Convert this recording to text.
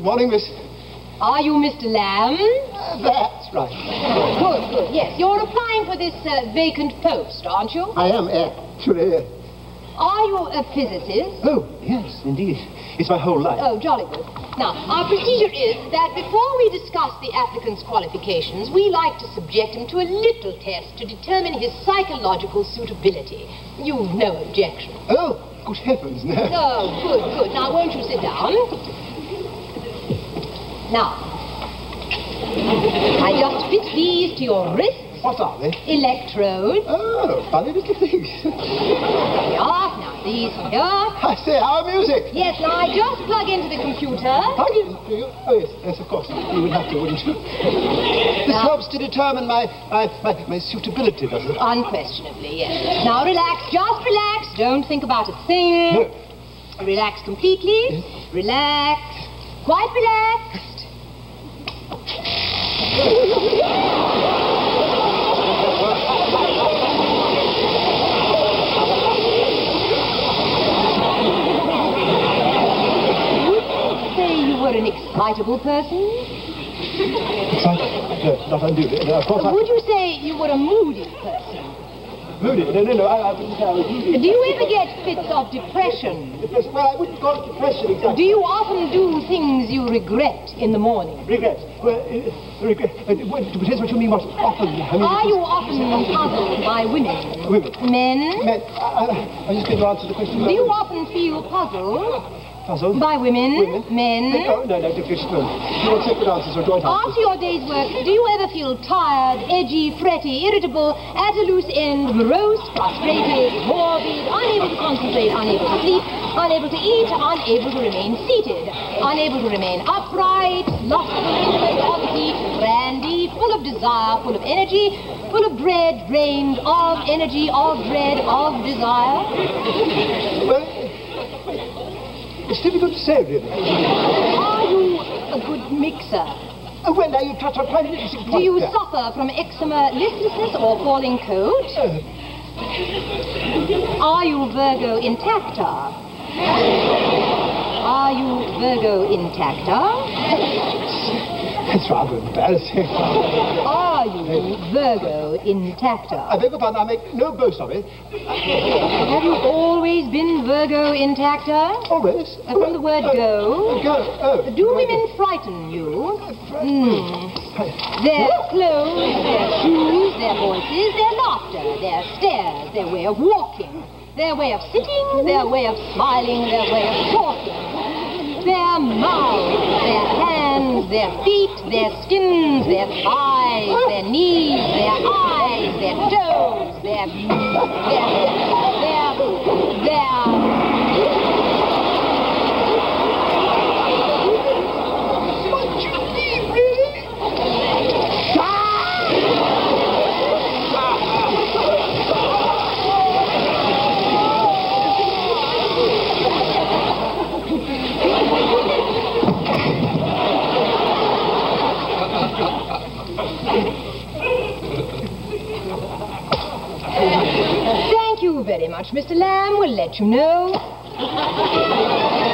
morning, miss. Are you Mr. Lamb? That's right. Good, good. Yes, you're applying for this uh, vacant post, aren't you? I am actually. Uh... Are you a physicist? Oh, yes, indeed. It's my whole life. Oh, jolly good. Now, our procedure is that before we discuss the applicant's qualifications, we like to subject him to a little test to determine his psychological suitability. You've no objection. Oh, good heavens, no. Oh, good, good. Now, won't you sit down? Now, I just fit these to your wrists. What are they? Electrodes. Oh, funny little things. There we are. Now, these here. I say, our music. Yes, now I just plug into the computer. Plug in? Oh, yes, yes, of course. You would have to, wouldn't you? This Now- helps to determine my, my, my, my suitability, doesn't it? Unquestionably, yes. Now relax, just relax. Don't think about a thing. No. Relax completely. Yes. Relax. Quite relaxed. Would you say you were an excitable person? Excited? No, not unduly. No, of course I... Would you say you were a moody person? Moody. No, no, no, I, I wouldn't say I was moody. Do you ever get fits of depression? Depression. Well, I wouldn't call it depression exactly. Do you often do things you regret in the morning? Regret. Well, uh. Well, it depends what you mean, what often. I mean, Are you often puzzled by women? Women. Men? Men, I, I, just going to answer the question. Do you often feel puzzled Puzzled? by women? Women? Men? No, no, no, different. You want separate answers or joint answers? After your day's work, do you ever feel tired, edgy, fretty, irritable, at a loose end, morose, frustrated, morbid, unable to concentrate, unable to sleep, unable to eat, unable to remain seated, unable to remain upright, lustful, interest of full of desire, full of energy, full of dread, drained of energy, of dread, of desire? Well, it's difficult to say, really. Are you a good mixer? Oh, well, now you touch on quite an interesting point Do you there. suffer from eczema, listlessness, or falling coat? Are you Virgo intacta? Are you Virgo intacta? It's rather embarrassing. Are you Virgo intacta? I beg your pardon, I make no boast of it. Have you always been Virgo intacta? Always. Uh, From the word go? Go. Oh. Do women frighten you? Hmm. Their clothes, their shoes, their voices, their laughter, their stares, their way of walking, their way of sitting, their way of smiling, their way of talking, their mouths, their hands, their feet, their skins, their thighs, their knees, their eyes, their toes, their, their, their, their, Thank you very much, Mr. Lamb. We'll let you know.